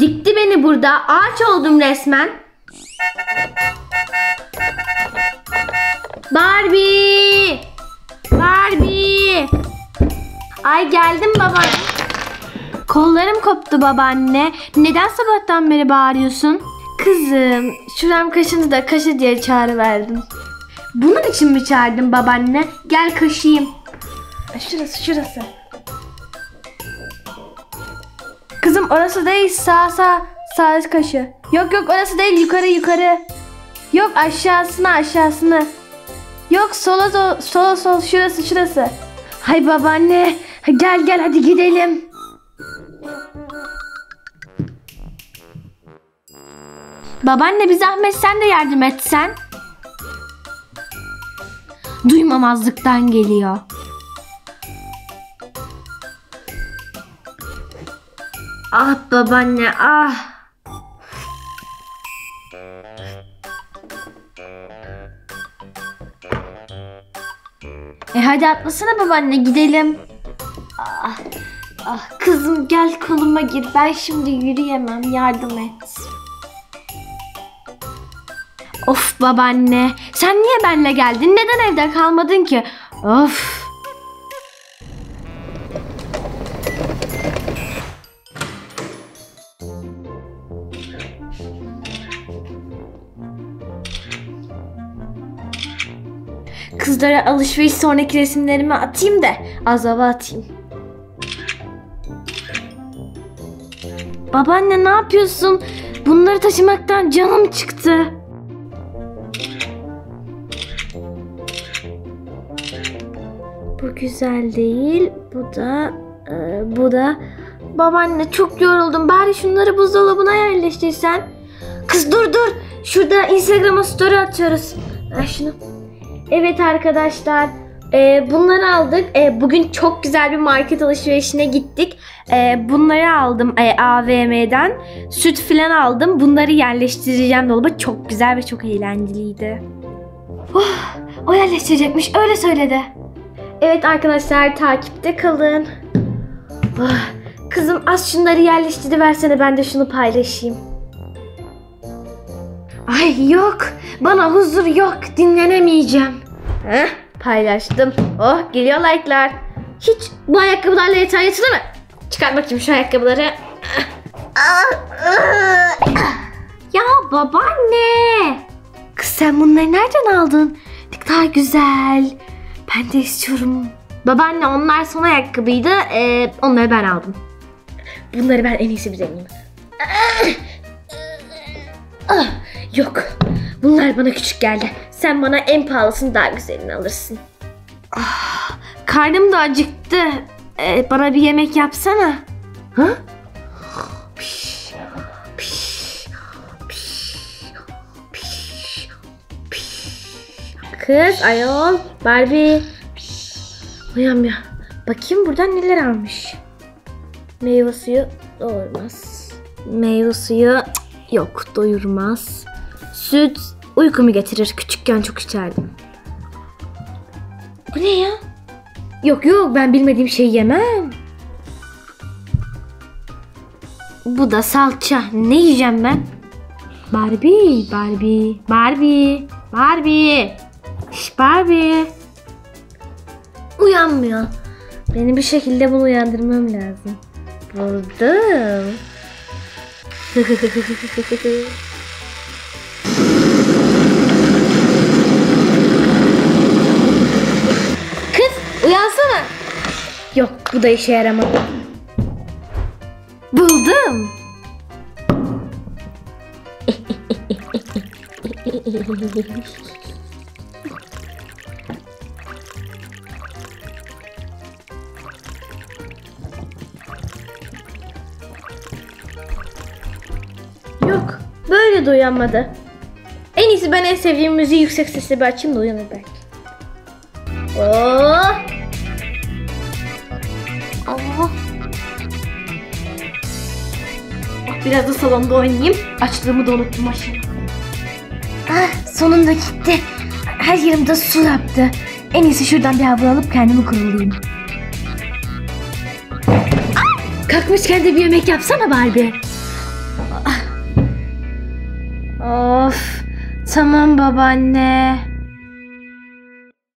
Dikti beni burada. Ağaç oldum resmen. Barbie! Barbie! Ay geldim babaanne. Kollarım koptu babaanne. Neden sabahtan beri bağırıyorsun? Kızım, şuram kaşındı da kaşı diye çağrı verdim. Bunun için mi çağırdın babaanne? Gel kaşıyım. Şurası, şurası. Kızım orası değil, sağ sağ, sağ kaşı. Yok yok orası değil, yukarı yukarı. Yok aşağısına aşağısına. Yok sola do- sola sol şurası şurası. Hay babaanne gel gel hadi gidelim. Babaanne bir zahmet sen de yardım etsen. Duymamazlıktan geliyor. Ah babaanne ah. E hadi atlasana babaanne gidelim. Ah, ah kızım gel koluma gir. Ben şimdi yürüyemem. Yardım et. Of babaanne. Sen niye benle geldin? Neden evde kalmadın ki? Of. Kızlara alışveriş sonraki resimlerimi atayım da az hava atayım. Babaanne ne yapıyorsun? Bunları taşımaktan canım çıktı. Bu güzel değil. Bu da e, bu da babaanne çok yoruldum. Bari şunları buzdolabına yerleştirsen. Kız dur dur. Şurada Instagram'a story atıyoruz. Ver şunu. Evet arkadaşlar. e, bunları aldık. E, bugün çok güzel bir market alışverişine gittik. E, bunları aldım e, AVM'den. Süt filan aldım. Bunları yerleştireceğim dolaba. Çok güzel ve çok eğlenceliydi. Oh, o yerleştirecekmiş. Öyle söyledi. Evet arkadaşlar takipte kalın. Oh, kızım az şunları yerleştiriversene ben de şunu paylaşayım. Ay yok. Bana huzur yok. Dinlenemeyeceğim. Heh, paylaştım. Oh geliyor like'lar. Hiç bu ayakkabılarla yeter yatılır mı? Çıkart bakayım şu ayakkabıları. ya babaanne. Kız sen bunları nereden aldın? Ne kadar güzel. Ben de istiyorum. Babaanne onlar son ayakkabıydı. Ee, onları ben aldım. Bunları ben en iyisi bir deneyeyim. Ah, yok. Bunlar bana küçük geldi. Sen bana en pahalısını daha güzelini alırsın. Ah, karnım da acıktı. Ee, bana bir yemek yapsana. Ha? Piş, piş, piş, piş, piş. Kız ayol Barbie. Uyan ya. Bakayım buradan neler almış. Meyve suyu doyurmaz. Meyve suyu cık, yok doyurmaz. Süt uykumu getirir. Küçükken çok içerdim. Bu ne ya? Yok yok ben bilmediğim şeyi yemem. Bu da salça. Ne yiyeceğim ben? Barbie, Barbie, Barbie, Barbie. Şş, Barbie. Uyanmıyor. Beni bir şekilde bunu uyandırmam lazım. Buldum. Kız uyansana. Yok bu da işe yaramadı. Buldum. Yok böyle de uyanmadı. En iyisi ben en sevdiğim müziği yüksek sesle bir açayım da uyanır belki. Oh! Biraz da salonda oynayayım. Açlığımı da unuttum aşağı. Ah, sonunda gitti. Her yerimde su yaptı. En iyisi şuradan bir hava alıp kendimi kurulayım. Ah! Kalkmışken de bir yemek yapsana Barbie. Of. Tamam babaanne.